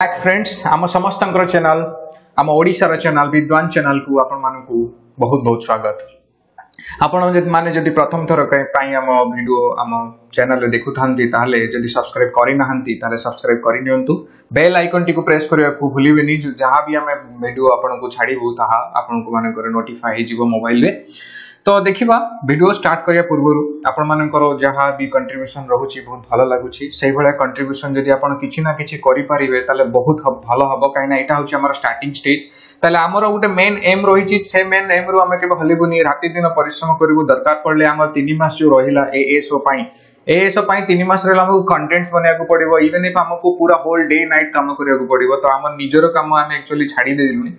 Back friends ଆମ ସମସ୍ତଙ୍କର channel ଆମ ଓଡ଼ିଶାର ଚ୍ୟାନେଲ ବିଦ୍ୱାନ ଚ୍ୟାନେଲକୁ ଆପଣମାନଙ୍କୁ ବହୁତ ବହୁତ ସ୍ୱାଗତ ଆପଣମାନେ ଯଦି ପ୍ରଥମ ଥର ପାଇଁ ଆମ ଭିଡ଼ିଓ ଆମ ଚ୍ୟାନେଲରେ ଦେଖୁଥାନ୍ତି ତାହେଲେ ଯଦି ସବସ୍କ୍ରାଇବ୍ କରିନାହାନ୍ତି ତାହେଲେ ସବସ୍କ୍ରାଇବ୍ କରିନିଅନ୍ତୁ ବେଲ୍ ଆଇକନ୍ଟିକୁ ପ୍ରେସ୍ କରିବାକୁ ଭୁଲିବେନି ଯାହା ବି ଆମେ ଭିଡ଼ିଓ ଆପଣଙ୍କୁ ଛାଡ଼ିବୁ ତାହା ଆପଣଙ୍କୁ ମାନଙ୍କର ନୋଟିଫାଏ ହେଇଯିବ ମୋବାଇଲରେ ତ ଦେଖିବା ଭିଡ଼ିଓ ଷ୍ଟାର୍ଟ କରିବା ପୂର୍ବରୁ ଆପଣମାନଙ୍କର ଯାହା ବି କଣ୍ଟ୍ରିବ୍ୟୁସନ୍ ରହୁଛି ବହୁତ ଭଲ ଲାଗୁଛି ସେଇଭଳିଆ କଣ୍ଟ୍ରିବ୍ୟୁସନ୍ ଯଦି ଆପଣ କିଛି ନା କିଛି କରିପାରିବେ ତାହେଲେ ବହୁତ ଭଲ ହବ କାହିଁକିନା ଏଇଟା ହେଉଛି ଆମର ଷ୍ଟାର୍ଟିଂ ଷ୍ଟେଜ୍ ତାହେଲେ ଆମର ଗୋଟେ ମେନ୍ ଏମ୍ ରହିଛି ସେ ମେନ୍ ଏମ୍ରୁ ଆମେ କେବେ ହଲିବୁନି ରାତି ଦିନ ପରିଶ୍ରମ କରିବୁ ଦରକାର ପଡ଼ିଲେ ଆମର ତିନି ମାସ ଯୋଉ ରହିଲା ଏ ଏସ୍ଓ ପାଇଁ ଏଏସ୍ଓ ପାଇଁ ତିନି ମାସ ରହିଲା ଆମକୁ କଣ୍ଟେଣ୍ଟସ୍ ବନେଇବାକୁ ପଡ଼ିବ ଇଭେନ୍ ଇଫ୍ ଆମକୁ ପୁରା ହୋଲ୍ ଡେ ନାଇଟ୍ କାମ କରିବାକୁ ପଡ଼ିବ ତ ଆମ ନିଜର କାମ ଆମେ ଆକ୍ଚୁଆଲି ଛାଡ଼ି ଦେଇଦେଲୁଣି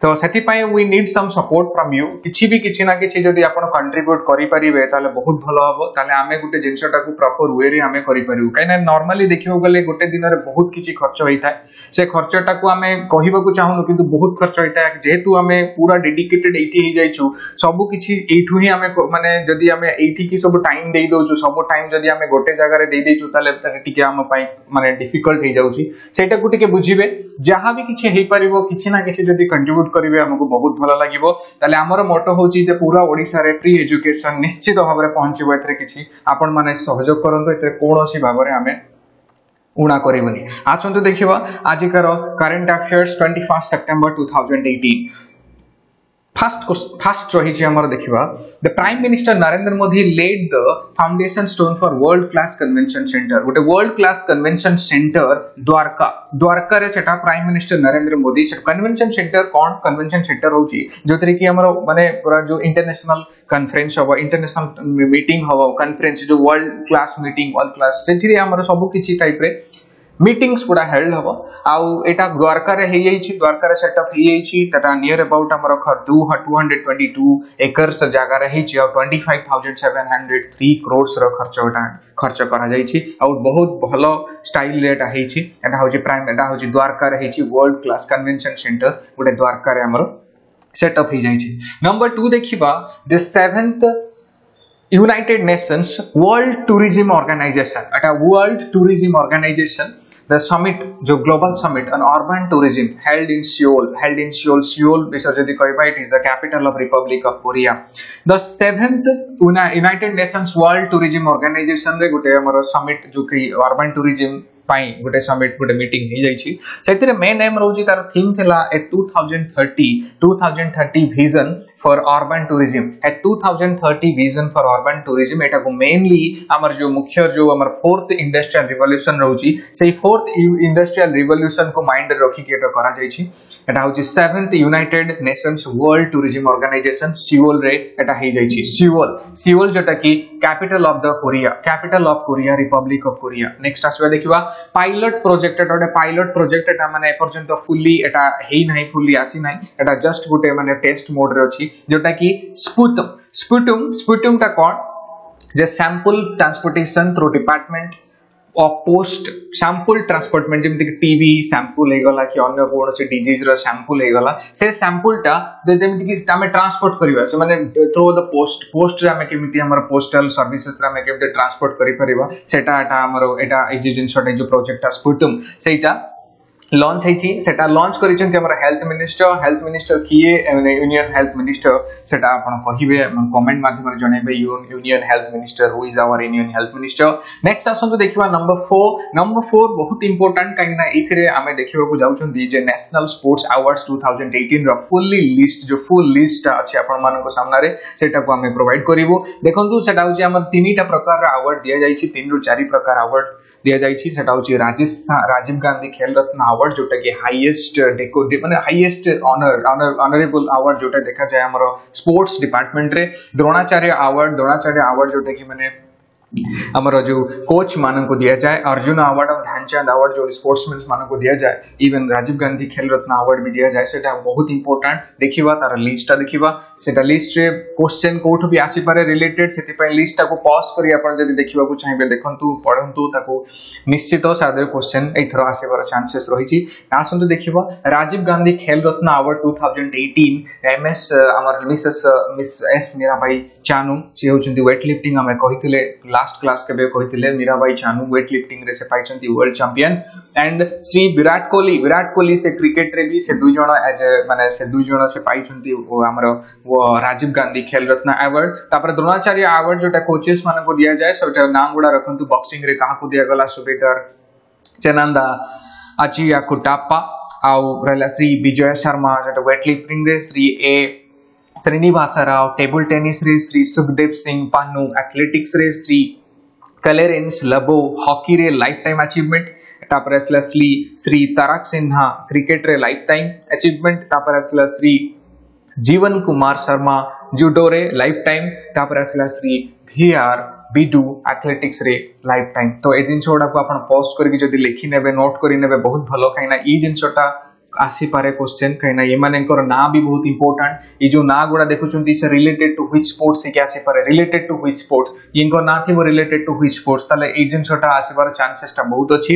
ତ ସେଥିପାଇଁ we need some support from you କିଛି ବି କିଛି ନା କିଛି ଯଦି ଆପଣ କଣ୍ଟ୍ରିବ୍ୟୁଟ୍ କରିପାରିବେ ତାହେଲେ ବହୁତ ଭଲ ହବ ତାହେଲେ ଆମେ ଗୋଟେ ଜିନିଷଟାକୁ ପ୍ରପର ୱେରେ ଆମେ କରିପାରିବୁ କାହିଁକିନା ନର୍ମାଲି ଦେଖିବାକୁ ଗଲେ ଗୋଟେ ଦିନରେ ବହୁତ କିଛି ଖର୍ଚ୍ଚ ହେଇଥାଏ ସେ ଖର୍ଚ୍ଚଟାକୁ ଆମେ କହିବାକୁ ଚାହୁଁନୁ କିନ୍ତୁ ବହୁତ ଖର୍ଚ୍ଚ ହେଇଥାଏ ଯେହେତୁ ଆମେ ପୁରା ଡେଡିକେଟେଡ୍ ଏଇଠି ହେଇଯାଇଛୁ ସବୁ କିଛି ଏଇଠୁ ହିଁ ଆମେ ମାନେ ଯଦି ଆମେ ଏଇଠିକି ସବୁ ଟାଇମ୍ ଦେଇ ଦଉଛୁ ସବୁ ଟାଇମ୍ ଯଦି ଆମେ ଗୋଟେ ଜାଗାରେ ଦେଇ ଦେଇଛୁ ତାହେଲେ ଟିକେ ଆମ ପାଇଁ ମାନେ ଡିଫିକଲ୍ଟ ହେଇଯାଉଛି ସେଇଟାକୁ ଟିକେ ବୁଝିବେ ଯାହା ବି କିଛି ହେଇପାରିବ କିଛି ନା କିଛି ଯଦି କଣ୍ଟ୍ରିବ୍ୟୁଟ୍ କରିବେ ଆମକୁ ବହୁତ ଭଲ ଲାଗିବ ତାହେଲେ ଆମର ମୋଟୋ ହଉଛି ଯେ ପୁରା ଓଡ଼ିଶାରେ ଫ୍ରି ଏଜୁକେସନ ନିଶ୍ଚିତ ଭାବରେ ପହଞ୍ଚିବ ଏଥିରେ କିଛି ଆପଣମାନେ ସହଯୋଗ କରନ୍ତୁ ଏଥିରେ କୌଣସି ଭାବରେ ଆମେ ଉଣା କରିବୁନି ଆସନ୍ତୁ ଦେଖିବା ଆଜିକାର current affairs twenty first September two thousand eighteen first first रही देखा the prime minister Narendra Modi laid the foundation stone for world class convention centre गोटे world class convention centre Dwarka Dwarka रे सेटा prime minister Narendra Modi convention centre कौन convention centre होची जोतिर कि हमर माने पूरा जो इंटरनेशनल कॉन्फ्रेंस हबो इंटरनेशनल मीटिंग हबो कॉन्फ्रेंस जो world class meeting world class सेथिरे हमर सब किछि टाइप रे मीटिंग्स पूरा हेल्ड हम आटा द्वारक द्वारक सेटअप होता near about two hundred twenty two acres जगह twenty five thousand seven hundred three crores रच खर्च कर बहुत भल स्टाइल एटा हूँ द्वारकर वर्ल्ड क्लास कनभेनसन सेन्टर गोटे द्वारकर सेटअप हो जाए नंबर टू देखा the seventh United Nations World Tourism Organization Etah World Tourism Organization the summit जो global summit on urban tourism held in Seoul held in Seoul Seoul विषय जदि कहबा it is the capital of Republic of Korea the seventh United Nations World Tourism Organization रे गोटे हमर summit जो कि urban tourism ପାଇଁ ଗୋଟେ ସମିଟ୍ ଗୋଟେ ମିଟିଂ ହେଇଯାଇଛି ସେଥିରେ ମେନ୍ ଏମ୍ ରହୁଛି ତାର ଥିମ୍ ଥିଲା ଏ two thousand thirty two thousand thirty vision for urban tourism A two thousand thirty vision for urban tourism ଏଟାକୁ ମେନଲି ଆମର ଯୋଉ ମୁଖ୍ୟ ଯୋଉ ଆମର ଫୋର୍ଥ ଇଣ୍ଡଷ୍ଟ୍ରିଆଲ ରିଭଲ୍ୟୁସନ ରହୁଛି ସେଇ ଫୋର୍ଥ ଇଣ୍ଡଷ୍ଟ୍ରିଆଲ ରିଭଲ୍ୟୁସନକୁ ମାଇଣ୍ଡରେ ରଖିକି ଏଟା କରାଯାଇଛି ଏଟା ହଉଛି seventh United Nations World Tourism Organization ସିଓଲରେ ଏଟା ହେଇଯାଇଛି ସିଓଲ ସିଓଲ ଯୋଉଟା କି capital of the Korea capital of Korea Republic of Korea next ଆସିବା ଦେଖିବା পাইলট প্রজেক্ট এটা গোটে পাইলট প্রজেক্ট এটা মানে এপর্যন্ত ফুলি এটা হেই নাই ফুলি আসি নাই এটা জস্ট গোটে মানে টেস্ট মোড রে অছি যেটা কি স্পুটম স্পুটুম স্পুটুমটা কোন যে sample transportation through department post sample transportation जमीक टी सांपल होगा कि अगर कौन से डीज रैंपल होगा से सांपलटा ट्रांसपोर्ट करो the post post postal services transport करें जो प्रोजेक्ट स्पुतम सहीटा लॉन्च होइछि सेटा लॉन्च करिछन जे हमरा हेल्थ मिनिस्टर हेल्थ मिनिस्टर किए यूनियन हेल्थ मिनिस्टर सेटा आपण कहिबे कमेंट माध्यम रे जणैबे union health minister who is our union health minister next आसन तो देखिबा नंबर 4 नंबर 4 बहुत इंपोर्टेंट काई ना एथिरे आमे देखिबा को जाउछन दी जे नेशनल स्पोर्ट्स अवार्ड्स 2018 रा फुल्ली लिस्ट जो फुल लिस्ट अछि आपण मानन को सामना रे सेटा को आमे प्रोवाइड करिवो देखंतु सेटा होछि हमर तीनटा प्रकार रा अवार्ड दिया जाइछि तीन रो चारि प्रकार अवार्ड दिया जाइछि सेटा होछि राजेश राजीव गांधी खेल रत्न जोटा जो हाइएस्ट डेको माने highest honour honour honourable award जोटा देखा जाए स्पोर्ट्स डिपार्टमेंट रे, द्रोणाचार्य अवार्ड द्रोणाचार्य आमर जो कोच मान को दि जाए, अर्जुन अवार्ड और ध्यानचंद अवार्ड जो स्पोर्ट्समैन मान को दि जाए इवन राजीव गांधी खेल रत्न अवार्ड भी दि जाए से बहुत इंपोर्टां देखा तार लिस्टा देखा से लिस्ट क्वेश्चन कौटू भी आसपे रिलेटेड से लिस्ट टाक पज कर देखा चाहिए देखते पढ़ु निश्चित सारे क्वेश्चन एथर आसबार चांसेस रही आसतु देखा Rajiv Gandhi Khel Ratna award two thousand eighteen M S आम Mrs miss S Mirabai Chanu सी हूँ व्वेट लिफ्टिंग आम कही लास्ट क्लास के कहिथिले, मीराबाई चानू वेट लिफ्टिंग रे से पाई world champion and Shri Virat Kohli Virat Kohli से क्रिकेट रे भी से दुई जण एज माने से दुई से पाई ओ राजीव गांधी खेल रत्न अवार्ड तापर द्रोणाचार्य अवार्ड जो कोचेस मान को दिया जाए सोटा नाम गुडा रखंतु बॉक्सिंग क्या काहा को गला, सुबेदार चेनांदा अचिया कुटाप्पा, आउ रहा श्री विजय शर्मा जो weightlifting Shri A ଯେଟା ୱେଟ୍ ଲିଫ୍ଟିଂରେ ଶ୍ରୀ ଏ ଶ୍ରୀନିବାସ ରାଓ ଟେବୁଲ ଟେନିସରେ ଶ୍ରୀ ସୁଖଦେବ ସିଂ ପାନୁ ଆଥଲେଟିକ୍ସରେ ଶ୍ରୀ କଲେରେନ୍ସ ଲବୋ ହକିରେ ଲାଇଫ୍ ଟାଇମ୍ ଆଚିଭମେଣ୍ଟ ତାପରେ ଆସିଲା ଶ୍ରୀ ଶ୍ରୀ ତାରକ ସିହ୍ନା କ୍ରିକେଟରେ ଲାଇଫ୍ ଟାଇମ୍ ଆଚିଭମେଣ୍ଟ ତାପରେ ଆସିଲା ଶ୍ରୀ ଜୀବନ କୁମାର ଶର୍ମା ଜୁଡୋରେ ଲାଇଫ୍ ଟାଇମ୍ ତାପରେ ଆସିଲା Shri V R Bidu athletics ରେ ଲାଇଫ୍ ଟାଇମ୍ ତ ଏ ଜିନିଷ ଗୁଡାକୁ ଆପଣ ପୋଷ୍ଟ କରିକି ଯଦି ଲେଖି ନେବେ ନୋଟ୍ କରି ନେବେ ବହୁତ ଭଲ କାହିଁକିନା ଏଇ ଜିନିଷଟା ଆସିପାରେ କ୍ୱେଶ୍ଚେନ୍ କାହିଁକିନା ଏମାନଙ୍କର ନାଁ ବି ବହୁତ ଇମ୍ପୋର୍ଟାଣ୍ଟ ଏଇ ଯୋଉ ନାଁ ଗୁଡା ଦେଖୁଛନ୍ତି ସେ ରିଲେଟେଡ୍ ଟୁ ହ୍ୱିଚ୍ ସ୍ପୋର୍ଟସ ହେଇକି ଆସିପାରେ related to which sports Inc ନାଁ ଥିବ ରିଲେଟେଡ୍ ଟୁ ହ୍ୱିଚ୍ ସ୍ପୋର୍ଟସ ତାହେଲେ ଏଇ ଜିନିଷଟା ଆସିବାର ଚାନ୍ସେସଟା ବହୁତ ଅଛି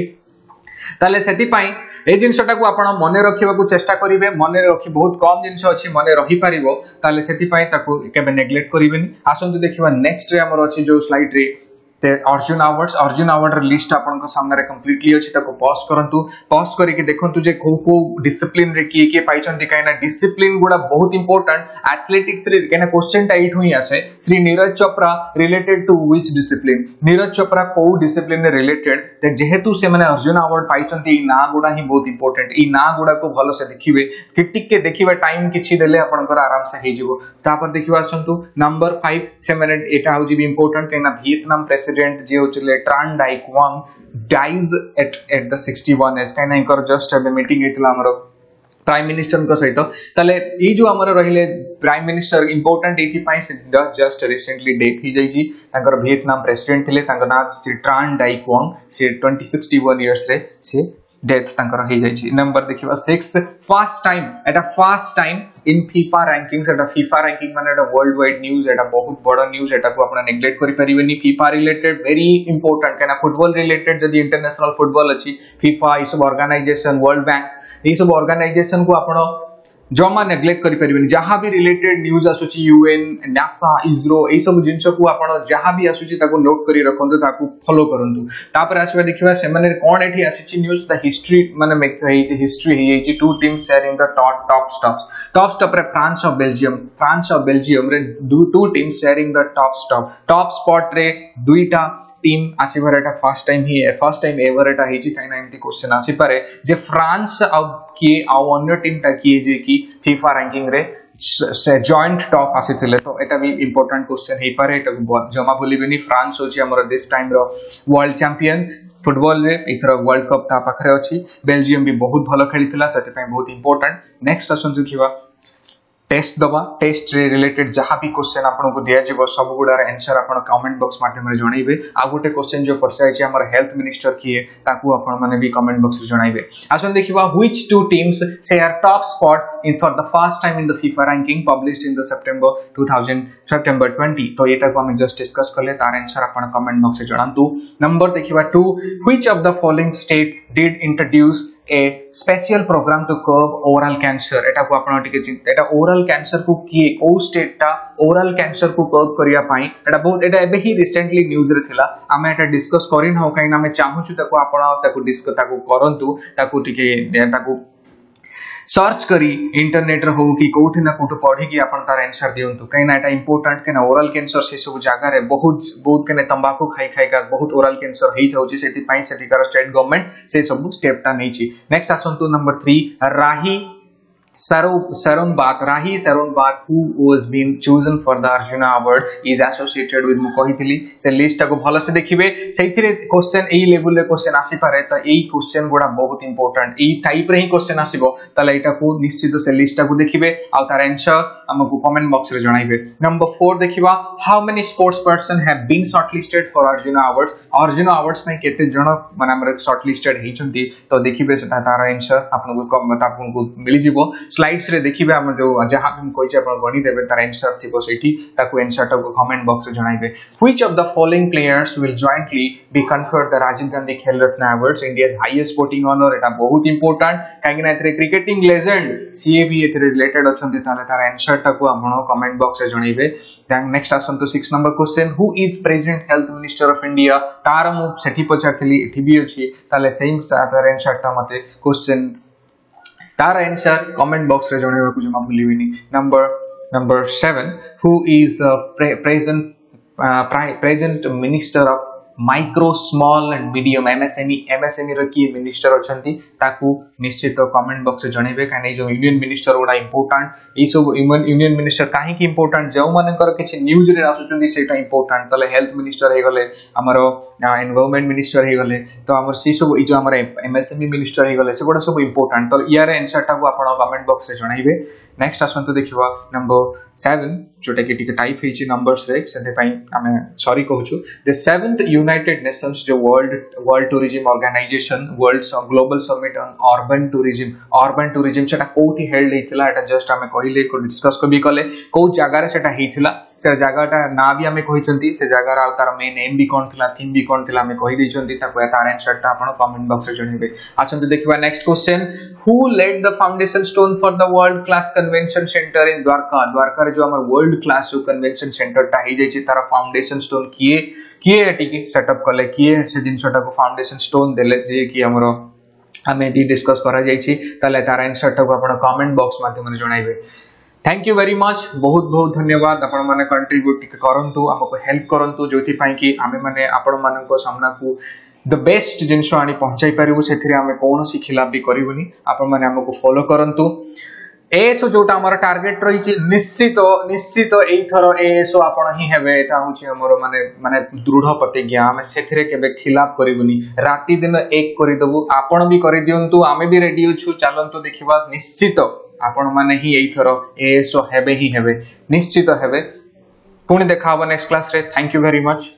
ତାହେଲେ ସେଥିପାଇଁ ଏ ଜିନିଷଟାକୁ ଆପଣ ମନେ ରଖିବାକୁ ଚେଷ୍ଟା କରିବେ ମନେ ରଖି ବହୁତ କମ୍ ଜିନିଷ ଅଛି ମନେ ରହିପାରିବ ତାହେଲେ ସେଥିପାଇଁ ତାକୁ କେବେ ନେଗ୍ଲେକ୍ଟ କରିବେନି ଆସନ୍ତୁ ଦେଖିବା ନେକ୍ସଟରେ ଆମର ଅଛି ଯୋଉ ते अर्जुन आवार्डस अर्जुन आवार्डर लिस्ट आपने सामने कम्प्लीटली अच्छी पज करूँ पज करके देखते कौ कौ डिसिप्लिन किए किए पाई कहीं डिसिप्लिन गुड़ा बहुत इंपोर्टाट आथलेटिक्स कहीं क्वेश्चन टाइट हुई आसे Shri Neeraj Chopra related to which discipline Neeraj Chopra कौ डिसिप्लिन रिलेटेड जेहेतु से मैंने अर्जुन आवार्ड पाई ना गुड़ा ही बहुत इंपोर्टाट ये ना गुड़ा को भल से देखिए कि टिके देखिए टाइम किसी देले आप आराम से हो देखिए आसतु नंबर फाइव से मैंने यहाँ हूँ इंपोर्टाट कहीं Vietnam press president Jeo Chile Tran Dai Quang dies at, at the 61 as kind of just a meeting it prime মিনিষ্টরଙ୍କ সহিত তাহলে এই যে আমার রহিলে প্রাইম মিনিষ্টর ইম্পর্টান্ট এইপাই জস্ট রিসেন্টলি ডেথ হয়ে যাই তাঁর ভিয়েতনাম প্রেসিডেন্ট লে তাঁর না শ্রী ট্রান ডাইকং সে টোয়েন্টি সিক্সটি ওয়ান ইয়ার্সরে সে डेथ तंकर हो जाइए नंबर देखिबा 6 first time Etah first time in FIFA rankings Etah FIFA ranking माने एटा वर्ल्ड वाइड न्यूज़ एटा बहुत बड़ा न्यूज़ एटा को आपण नेग्लेक्ट करि परिबेनी फीफा रिलेटेड वेरी इंपोर्टेंट केना फुटबॉल रिलेटेड जदी इंटरनेशनल फुटबॉल अछि फीफा इस सब ऑर्गेनाइजेशन वर्ल्ड बैंक इस सब ऑर्गेनाइजेशन को आपण जमा नेग्लेक्ट करें जहाँ भी रिलेटेड न्यूज़ आसूची यूएन नासा इस्रो सब जिन को आप जहाँ भी आसूची नोट कर रखु फॉलो करूँ तापर आसवा देखा से कौन ये आसी न्यूज़ द हिस्ट्री माने history two teams sharing the top top stop top stop France of Belgium France of Belgium two team sharing the top stop top spot रे दुईटा टीम आसबार एटा फ़र्स्ट टाइम ही फ़र्स्ट टाइम एवर एटा हेची काइना एमती question आसी पारे जे फ्रांस आ किए आ अन्य टीम टा किए जे कि फीफा रैंकिंग रे से जॉइंट टॉप आसीथिले तो एटा भी इंपोर्टेंट क्वेश्चन हे। पारे एटा जमा भूलिबेनी फ्रांस होची हमर दिस टाइम रो वर्ल्ड चैंपियन फुटबॉल रे एथर वर्ल्ड कप ता पाखरे अछि बेल्जियम भी बहुत भलो टेस्ट दबा टेस्ट रिलेटेड जहाँ भी क्वेश्चन आपको दिज्व सब गुड़ार आंसर आप कमेंट बक्स मध्यम जनइबे आ गोटे क्वेश्चन जो पचाई आम हेल्थ मिनिस्टर किए भी कमेंट बॉक्स जनइबे आसन देखा which two teams share top spot in for the first time in the FIFA ranking published in the September 2000 September 20 तो यहाँ को जस्ट डिस्कस कले तार आंसर आप कमेंट बॉक्स जनातु नंबर देखा two which of the following state did introduce a special programme to curb oral cancer एटा को आपण टिके एटा ओराल कैंसर को किए ओ स्टेट टा ओराल कैंसर को कर्व करिया पाई एटा बहुत एटा एबे ही रिसेंटली न्यूज़ रे थिला आमे एटा डिस्कस करिन हो काई ना आमे चाहू छु ताको आपण ताको डिस्कस ताको करंतु ताको टिके ताको सर्च करी इंटरनेट रे हो कि कौटी ना कौट पढ़ी कि आप तार आंसर दिंतु कहीं एटा इंपोर्टाट कहीं ओराल कैंसर से सब जगार बहुत बहुत कहीं तंबाकू खाई खाई बहुत ओराल कैंसर हो जाऊँगी सेठिकार स्टेट गवर्नमेंट से सब स्टेप नहीं नेक्स्ट आसतु नंबर थ्री राही Sarun Batrahi, Sarun Bat, who was being chosen for the Arjuna Award, is associated with Mukohitili. से लिस्ट टाको भल से देखिबे सेथिरे क्वेश्चन एई लेवल रे क्वेश्चन आसी पारे त एई क्वेश्चन गुडा बहुत इंपोर्टेंट एई टाइप रे ही क्वेश्चन आसीबो तले एटा को निश्चित से लिस्ट टाको देखिबे आ तार आंसर हमको कमेंट बॉक्स रे जणाइबे नंबर 4 देखिबा how many sports person have been shortlisted for Arjuna awards Arjuna awards में केते जण माने हमर शॉर्टलिस्टेड हेइछंती तो देखिबे सेटा तार आंसर आपनको आपनको मिलि जिवो जहाँ भी छै अपन गणि देबे तार आंसर थिबो सेठी ताकू आंसर टाको कमेंट बॉक्स रे जणाइबे which of the following players will jointly be conferred the Rajiv Gandhi Khel Ratna awards India's highest sporting honour एटा बहुत इंपोर्टेंट काहे ना एथरे क्रिकेटिंग लेजेंड सीए भी एथरे रिलेटेड अछंती ताले तार आंसर टाको आपण कमेंट बॉक्स रे जणाइबे देन नेक्स्ट आसंतो 6 number question who is present health minister of India तार मु सेठी पचारथली एठी भी अछि ताले सेम तार Tara answer comment box re jone ku jama bhulivini. Number number 7 who is the present uh, present minister of micro small and medium MSME MSME रो की minister ताकू निश्चित कमेंट बॉक्स जणेबे काने जो यूनियन मिनिस्टर ओडा important सब union minister काहे important जो मानकर किछि न्यूज़ रे सेटा इंपोर्टेंट तले हेल्थ मिनिस्टर हे गले हमरो एनवायरनमेंट मिनिस्टर हे गले तो हमर सी सब जो एमएसएमई मिनिस्टर हे गले सब इंपोर्टेंट तो यार नेक्स्ट नंबर 7 जोटा कि टाइप हेछि नंबर्स रे सेते पई हमें सॉरी कहूछु द सेवेंथ यूनाइटेड नेशंस जो world world tourism organisation world global summit on urban tourism urban tourism सेटा कोठी हेल्ड हेतिला एटा जस्ट हमें कहिले डिस्कस भी कले को जगह रे सेटा हेतिला से जगहटा ना भी हमें कहिसंती से जगह रा तार मेन एम भी कोन थिला थीम भी कोन हमें कहि तार आंसर टा आपण कमेंट बॉक्स रे इन द्वारका जो हमर वर्ल्ड क्लास जो कन्वेंशन सेंटर टा ही फाउंडेशन स्टोन किए किए सेटअप कले किए से को फाउंडेशन स्टोन देले कि हमें डी डिस्कस करा जाई छी ताले तार आंसर टा को कमेंट बॉक्स माध्यम रे जणाइबे थैंक यू वेरी मच बहुत बहुत धन्यवाद आपण माने कंट्रीब्यूट करंतु हमको हेल्प करंतु जोथि पई कि आमे माने आपण मानको सामना को द बेस्ट जिनस आनी पहुंचाई पारिबु सेथिरे आमे कोनोसी खिलाफ भी करिवुनी आपण माने हमको फॉलो करंतु। एएसओ हमर टार्गेट रही निश्चित निश्चित एथर एएसओ आपण ही हेबे एटा होची हमर माने दृढ़ प्रतिज्ञा। केबे खिलाफ करिवुनी राति दिन एक करि दबु आपण भी करि दियंतु, आमे भी रेडी अछु चलंतु देखिबा निश्चित आपण माने ही एथर एएसओ ही निश्चित हेबे। पुणी देखा नेक्स्ट क्लास रे थैंक यू वेरी मच